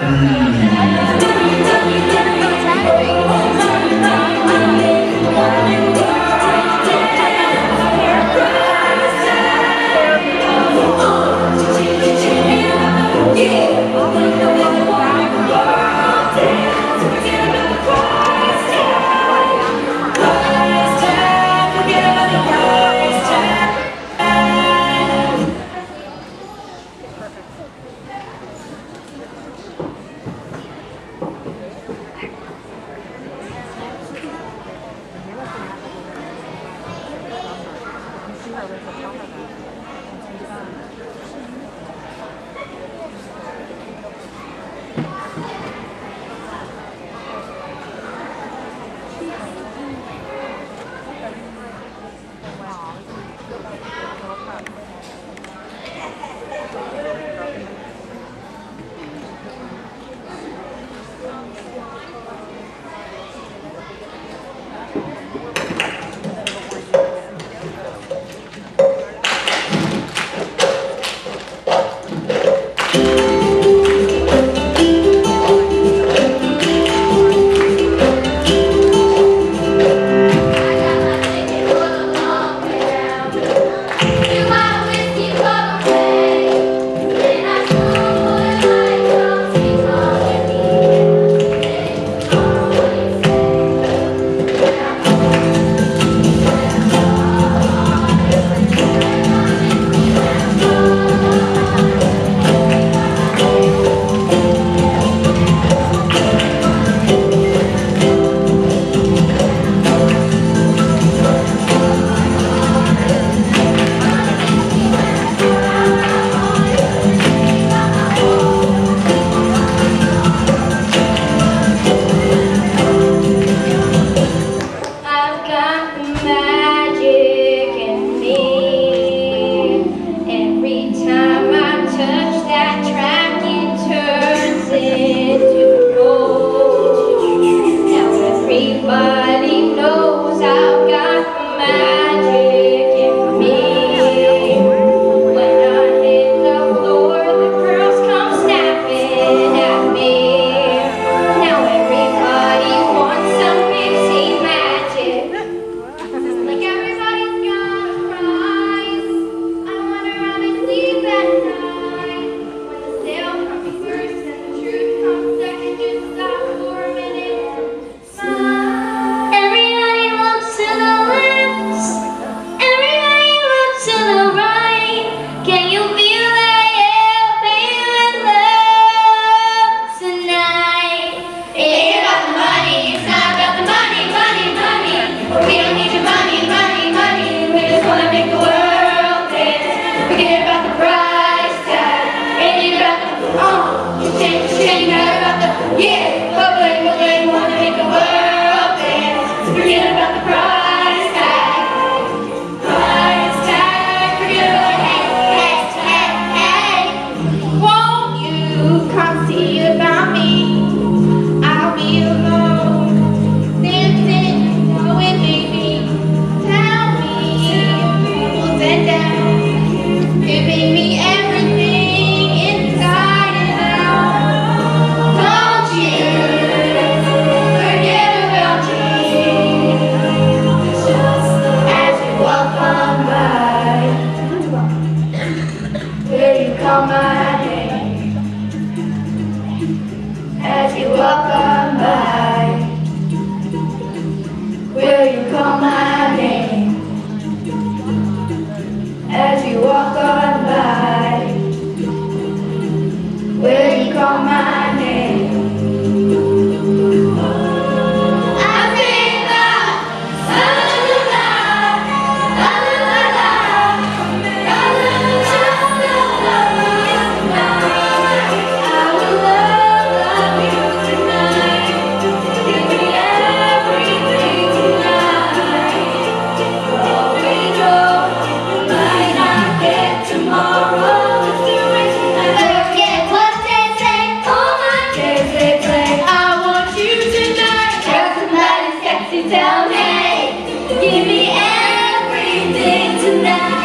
嗯。by Give me everything tonight.